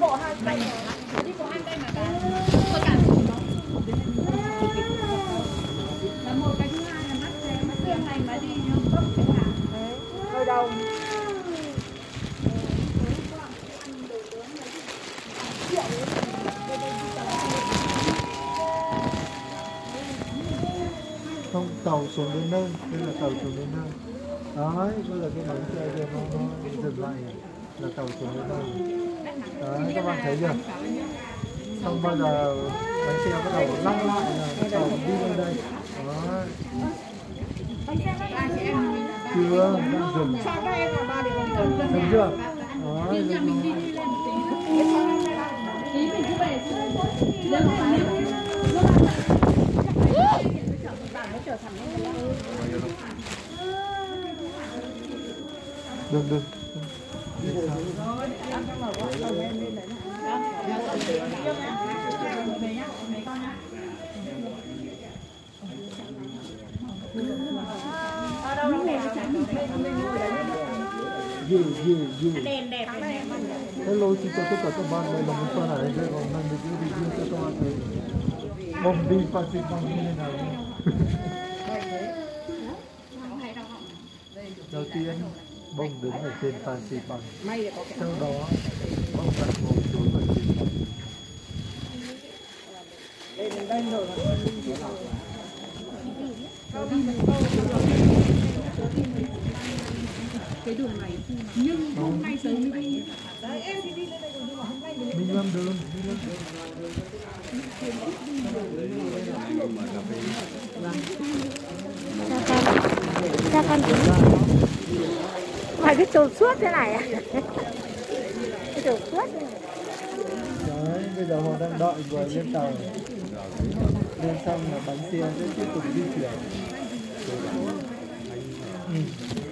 bộ hai tay đi bộ hai tay mà cả tôi cả là một cái thứ hai là mắt xe mắt xe này mà đi cấp cái hàng hơi đau. Không tàu xuống đến nơi. Đây là tàu xuống đến nơi. Đấy bây giờ cái bánh xe kia. Nó, dừng lại. Là tàu xuống đến nơi. đấy các bạn thấy chưa? Không bao giờ bánh xe bắt đầu lăn lại là tàu đi lên đây. Đấy. Chưa? Đang dừng. Dừng chưa? Đấy dừng. rồi. tí mình cứ về nếu mà nếu lúc nào nó trở thành đừng đừng gì gì gì đèn đẹp này Hello xin chào tất cả các bạn, đây là một phần ở đây còn mình được review cho các bạn thấy bông đi Pacific Bank như thế nào. Đầu tiên bông đứng ở trên Pacific Bank, sau đó bông đặt ngồi xuống ở trên bông. cái đường này nhưng hôm nay sớm bảy Mình làm đường, mình làm đường. Cho con tí. Mày cứ trồn suốt thế này à? cái trồn suốt thế này. Đấy, bây giờ họ đang đợi vừa lên tàu. Lên xong là bánh xe sẽ tiếp tục di chuyển. Ừ.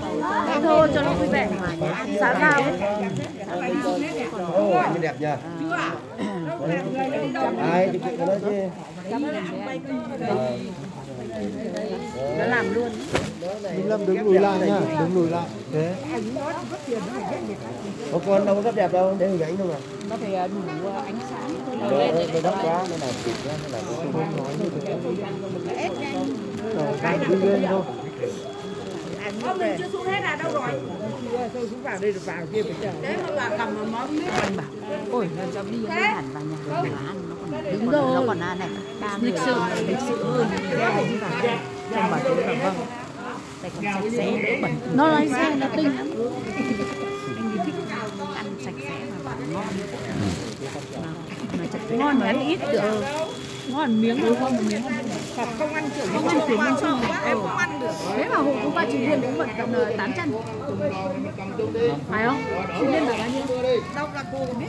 Thôi cho nó vui vẻ xã giao ô anh đẹp nha ai chụp cái đó chứ nó làm luôn mình làm đứng lùi lại nha, đứng lùi lại. Thế. Ô con đâu có rất đẹp đâu để người gãy đâu mà nó phải đủ ánh sáng đỡ đất quá nó làm kịp quá nó làm cái Không nói như thế. Đi lên thôi. Ông mình chưa xuống hết à đâu rồi? Tôi cũng vào đây được vào kia phải chờ. Thế mà bà cầm một món biết anh bảo ôi nó cho đi nó hẳn vào nhà rồi mà ăn nó còn đứng rồi. nó còn ăn này. Ba lịch sự lịch sự hơn trong bảo thế là vâng. Đây còn sạch sẽ đỡ bẩn Nó lái xe nó tinh lắm. anh thích ăn sạch sẽ mà ngon. Mà mà ngon mà ăn ít được. Ngon miếng không không miếng hoặc không ăn kiểu không ăn kiểu miếng xong em không ăn được. Thế mà hộ chúng ta chỉ viên cũng bận tầm ờ, tám trăm phải không? Chỉ viên là bao nhiêu đâu là cô biết.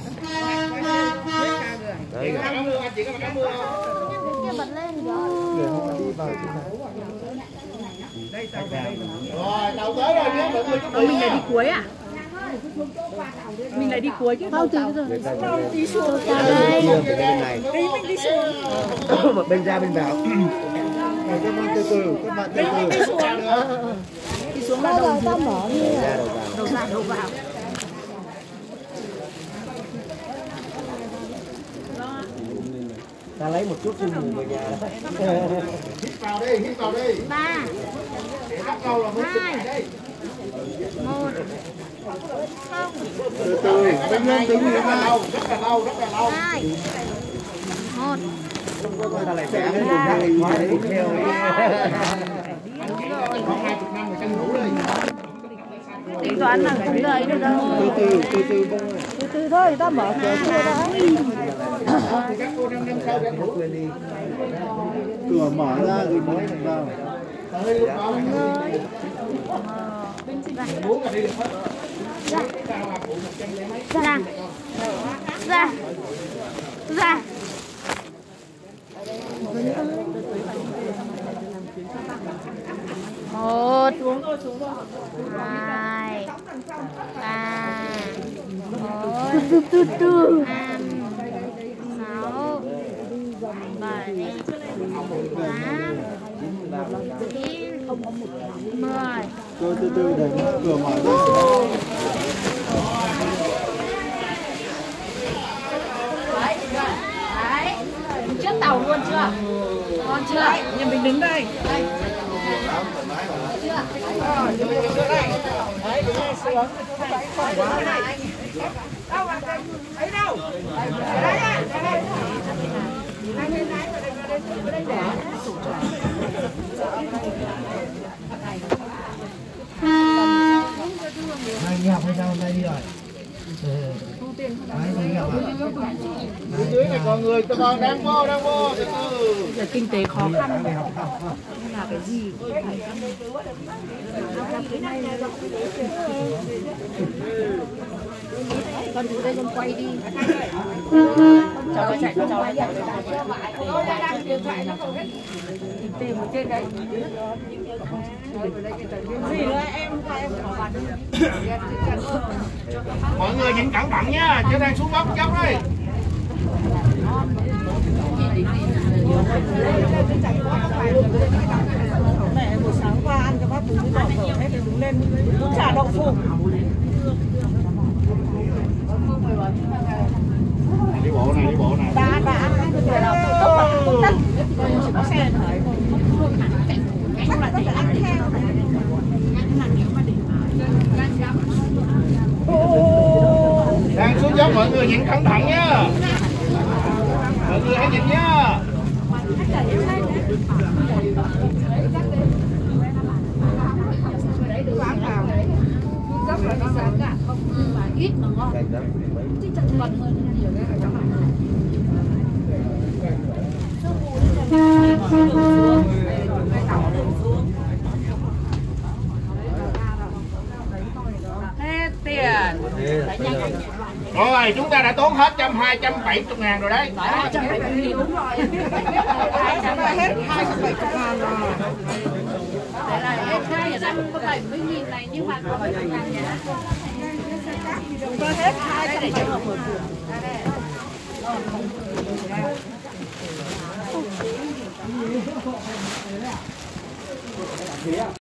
Đấy áo mưa anh chị có mặc áo mưa không? Kia bật lên rồi. Tàu tới rồi nhé mọi người chuẩn bị mình lại đi cuối à mình lại đi cuối chứ. Không, từ rồi. ta đi xuống. Đây. chia từ bên này. Đi mình đi xuống. Một bên ra bên vào. Các bạn từ từ, các bạn từ từ. đi xuống. Bao giờ tao mở như ra đầu vào. Đầu ra đầu vào. Ta lấy một chút cho người về nhà hít vào đi hít vào đi. Ba, để bắt câu là mới hai, Từ từ, mình lên đứng rất là lâu rất là lâu rất là lâu hai, một. theo hai chục năm tính toán là chúng ta được đâu Từ từ, từ từ. Từ từ thôi, ta mở cửa kia đã. Cửa mở ra rồi mới vào. tới lúc đó là muốn được hết ra ra ra. Một hai ba. Bốn năm sáu bảy tám chín mười Tôi từ từ để mở cửa mở ra. Đấy. Trước tàu luôn chưa? Ngon chưa? Nhà mình đứng đây. Hai anh em hay sao hôm nay đi rồi? Ừ. Hai sao em đi rồi dưới này còn người tao đang vô đang vô từ từ Giờ kinh tế khó khăn là cái gì cũng phải Con chú đây con quay đi cho nó chạy cho nó chạy. Tìm một trên đấy gì nữa em mọi người nhìn cẩn thận nha chứ đang xuống dốc dốc đây. Mẹ buổi sáng qua ăn cái bát bún với bỏ phở hết đứng lên bún chả đậu phụ đi bộ này đi bộ này đã đã ăn hai người nào tự tốc mà tự tất chỉ có xe thôi không là chỉ ăn theo đang xuống dốc mọi người nhìn cẩn thận nhá mọi người hãy nhìn nha Ít mà ngon. Chứ chẳng còn hơn nhiều cái bây giờ rồi chúng ta đã tốn hết trăm hai trăm bảy chục ngàn rồi đấy. Hai trăm bảy mươi nghìn đúng rồi. Hết hai trăm bảy mươi ngàn rồi Đấy là hết hai trăm có này, nhưng mà có bảy là nhá. chúng ta hết.